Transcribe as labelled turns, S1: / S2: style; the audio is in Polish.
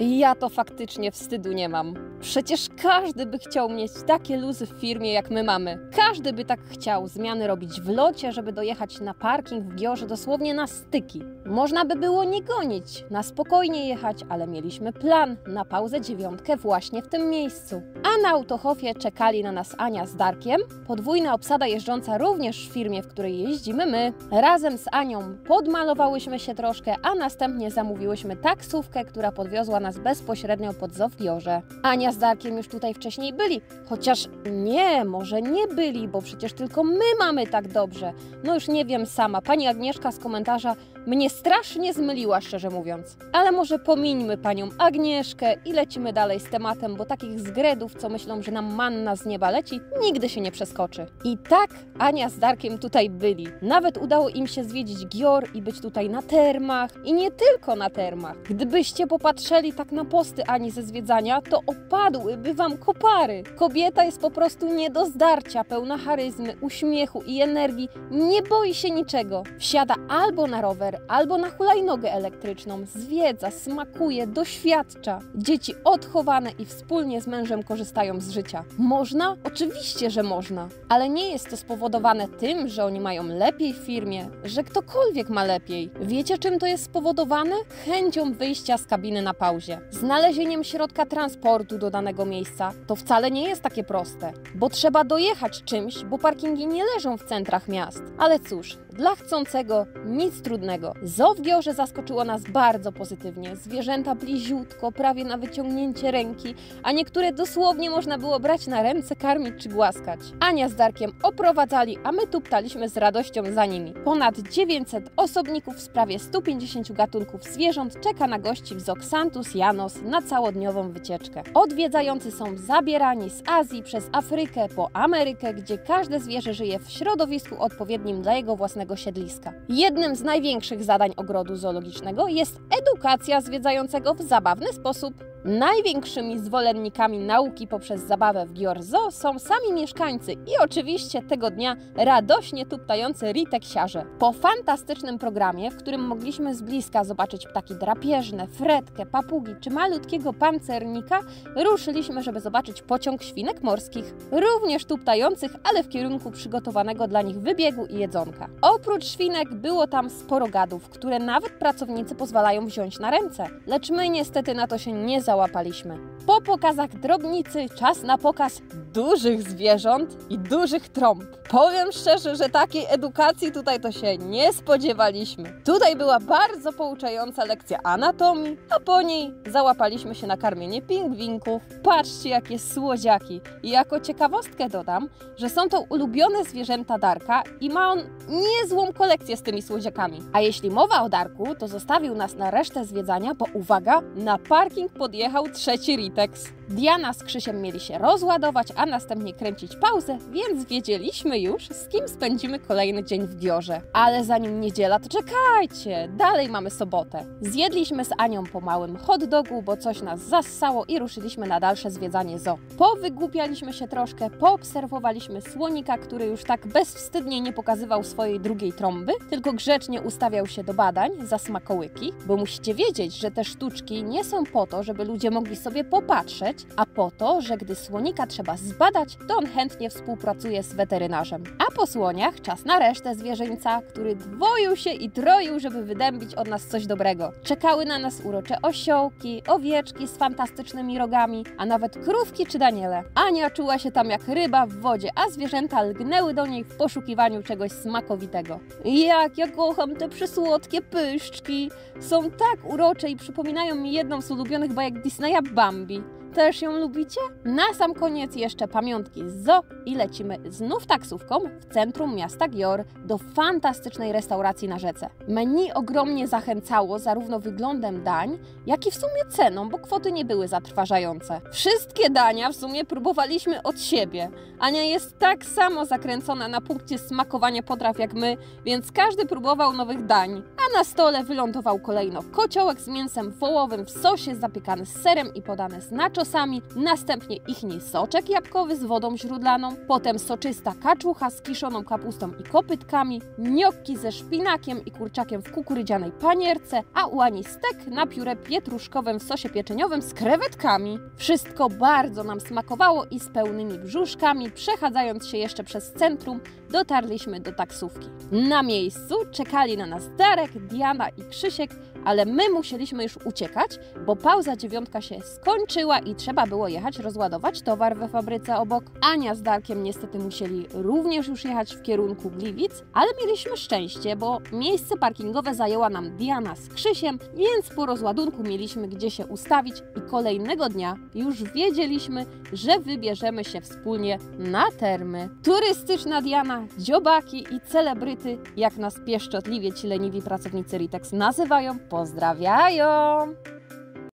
S1: Ja to faktycznie wstydu nie mam. Przecież każdy by chciał mieć takie luzy w firmie, jak my mamy. Każdy by tak chciał zmiany robić w locie, żeby dojechać na parking w Giorze dosłownie na styki. Można by było nie gonić, na spokojnie jechać, ale mieliśmy plan na pauzę dziewiątkę właśnie w tym miejscu. A na autohofie czekali na nas Ania z Darkiem, podwójna obsada jeżdżąca również w firmie, w której jeździmy my. Razem z Anią podmalowałyśmy się troszkę, a następnie zamówiłyśmy taksówkę, która podwiozła nas bezpośrednio pod Giorze. Ania z Darkiem już tutaj wcześniej byli, chociaż nie, może nie byli, bo przecież tylko my mamy tak dobrze. No już nie wiem sama, pani Agnieszka z komentarza mnie strasznie zmyliła, szczerze mówiąc. Ale może pomińmy panią Agnieszkę i lecimy dalej z tematem, bo takich zgredów, co myślą, że nam manna z nieba leci, nigdy się nie przeskoczy. I tak Ania z Darkiem tutaj byli. Nawet udało im się zwiedzić Gior i być tutaj na termach. I nie tylko na termach. Gdybyście popatrzeli tak na posty Ani ze zwiedzania, to opadłyby wam kopary. Kobieta jest po prostu nie do zdarcia, pełna charyzmy, uśmiechu i energii. Nie boi się niczego. Wsiada albo na rower, albo na hulajnogę elektryczną. Zwiedza, smakuje, doświadcza. Dzieci odchowane i wspólnie z mężem korzystają z życia. Można? Oczywiście, że można. Ale nie jest to spowodowane tym, że oni mają lepiej w firmie, że ktokolwiek ma lepiej. Wiecie, czym to jest spowodowane? Chęcią wyjścia z kabiny na pauzie. Znalezieniem środka transportu do danego miejsca. To wcale nie jest takie proste, bo trzeba dojechać czymś, bo parkingi nie leżą w centrach miast. Ale cóż, dla chcącego nic trudnego. Giorze zaskoczyło nas bardzo pozytywnie. Zwierzęta bliziutko, prawie na wyciągnięcie ręki, a niektóre dosłownie można było brać na ręce, karmić czy głaskać. Ania z Darkiem oprowadzali, a my tuptaliśmy z radością za nimi. Ponad 900 osobników z prawie 150 gatunków zwierząt czeka na gości w Zoo Xantus Janos na całodniową wycieczkę. Odwiedzający są zabierani z Azji przez Afrykę po Amerykę, gdzie każde zwierzę żyje w środowisku odpowiednim dla jego własnego siedliska. Jednym z największych zadań ogrodu zoologicznego jest edukacja zwiedzającego w zabawny sposób. Największymi zwolennikami nauki poprzez zabawę w Giorzo są sami mieszkańcy i oczywiście tego dnia radośnie tuptający Ritek Siarze. Po fantastycznym programie, w którym mogliśmy z bliska zobaczyć ptaki drapieżne, fretkę, papugi czy malutkiego pancernika, ruszyliśmy, żeby zobaczyć pociąg świnek morskich, również tuptających, ale w kierunku przygotowanego dla nich wybiegu i jedzonka. Oprócz świnek było tam sporo gadów, które nawet pracownicy pozwalają wziąć na ręce, lecz my niestety na to się nie załapaliśmy. Po pokazach drobnicy czas na pokaz dużych zwierząt i dużych trąb. Powiem szczerze, że takiej edukacji tutaj to się nie spodziewaliśmy. Tutaj była bardzo pouczająca lekcja anatomii, a po niej załapaliśmy się na karmienie pingwinków. Patrzcie, jakie słodziaki. I jako ciekawostkę dodam, że są to ulubione zwierzęta Darka i ma on niezłą kolekcję z tymi słodziakami. A jeśli mowa o Darku, to zostawił nas na resztę zwiedzania, bo uwaga, na parking podjechał trzeci Ritex. Diana z Krzysiem mieli się rozładować, a następnie kręcić pauzę, więc wiedzieliśmy już, z kim spędzimy kolejny dzień w Giorze. Ale zanim niedziela, to czekajcie, dalej mamy sobotę. Zjedliśmy z Anią po małym hot dogu, bo coś nas zassało i ruszyliśmy na dalsze zwiedzanie zoo. Powygłupialiśmy się troszkę, poobserwowaliśmy słonika, który już tak bezwstydnie nie pokazywał swojej drugiej trąby, tylko grzecznie ustawiał się do badań za smakołyki, bo musicie wiedzieć, że te sztuczki nie są po to, żeby ludzie mogli sobie popatrzeć, a po to, że gdy słonika trzeba zbadać, to on chętnie współpracuje z weterynarzem. A po słoniach czas na resztę zwierzyńca, który dwoił się i troił, żeby wydębić od nas coś dobrego. Czekały na nas urocze osiołki, owieczki z fantastycznymi rogami, a nawet krówki czy daniele. Ania czuła się tam jak ryba w wodzie, a zwierzęta lgnęły do niej w poszukiwaniu czegoś smakowitego. Jak ja kocham te przysłodkie pyszczki! Są tak urocze i przypominają mi jedną z ulubionych bajek Disneya Bambi. Też ją lubicie? Na sam koniec jeszcze pamiątki z zoo i lecimy znów taksówką w centrum miasta Gior do fantastycznej restauracji na rzece. Menu ogromnie zachęcało zarówno wyglądem dań, jak i w sumie ceną, bo kwoty nie były zatrważające. Wszystkie dania w sumie próbowaliśmy od siebie. Ania jest tak samo zakręcona na punkcie smakowania potraw jak my, więc każdy próbował nowych dań. Na stole wylądował kolejno kociołek z mięsem wołowym w sosie zapiekany z serem i podany z nachos ananasami, następnie ichni soczek jabłkowy z wodą źródlaną, potem soczysta kaczucha z kiszoną kapustą i kopytkami, gnocchi ze szpinakiem i kurczakiem w kukurydzianej panierce, a u Ani stek na pióre pietruszkowym w sosie pieczeniowym z krewetkami. Wszystko bardzo nam smakowało i z pełnymi brzuszkami, przechadzając się jeszcze przez centrum, dotarliśmy do taksówki. Na miejscu czekali na nas Darek, Diana i Krzysiek, ale my musieliśmy już uciekać, bo pauza dziewiątka się skończyła i trzeba było jechać rozładować towar we fabryce obok. Ania z Darkiem niestety musieli również już jechać w kierunku Gliwic, ale mieliśmy szczęście, bo miejsce parkingowe zajęła nam Diana z Krzysiem, więc po rozładunku mieliśmy gdzie się ustawić i kolejnego dnia już wiedzieliśmy, że wybierzemy się wspólnie na termy. Turystyczna Diana, dziobaki i celebryty, jak nas pieszczotliwie ci leniwi pracownicy Ritex nazywają, pozdrawiają!